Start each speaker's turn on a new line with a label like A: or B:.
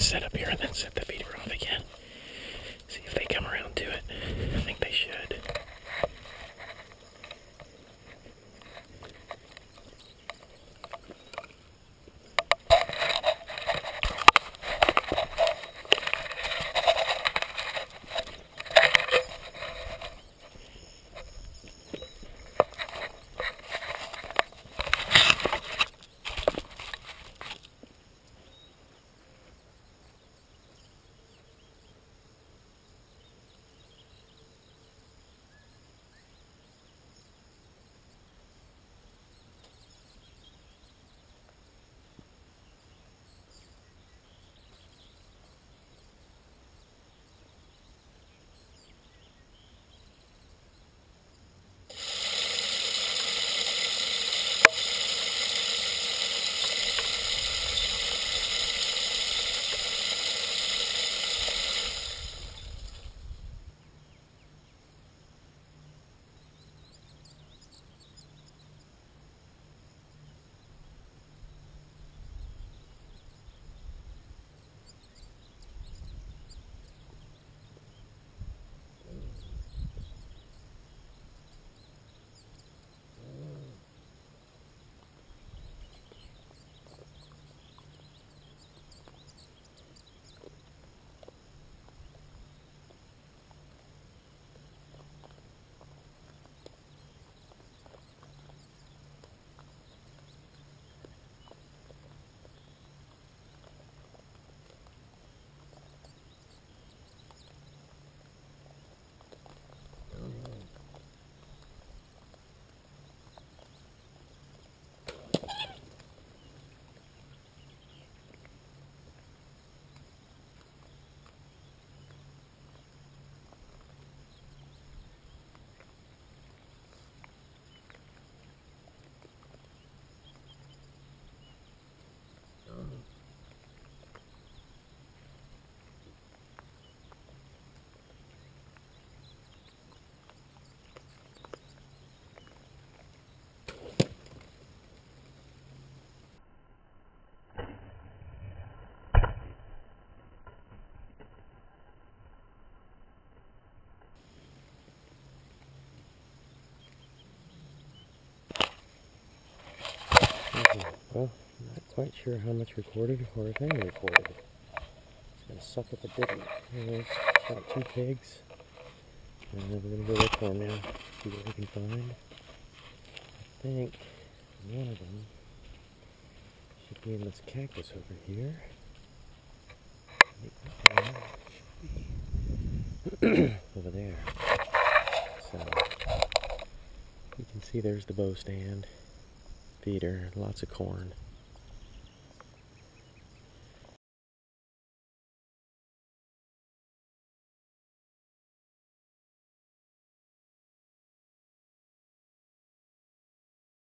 A: set up here and then set the feeder off again. Well, I'm not quite sure how much recorded or if any recorded. It's gonna suck if it didn't. Anyways, got two pigs. And we're gonna go look for them now. See what we can find. I think one of them should be in this cactus over here. Over there. So you can see there's the bow stand feeder, lots of corn.